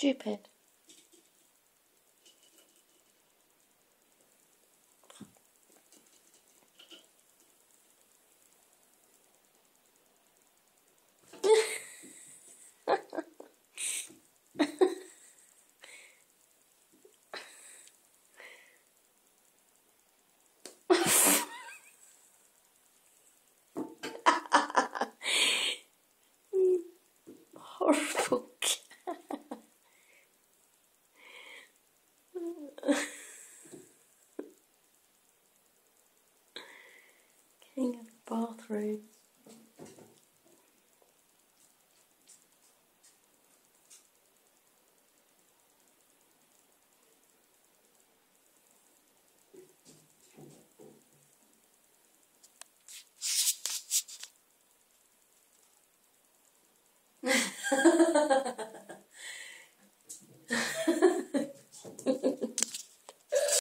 stupid. Horrible King of the bathroom.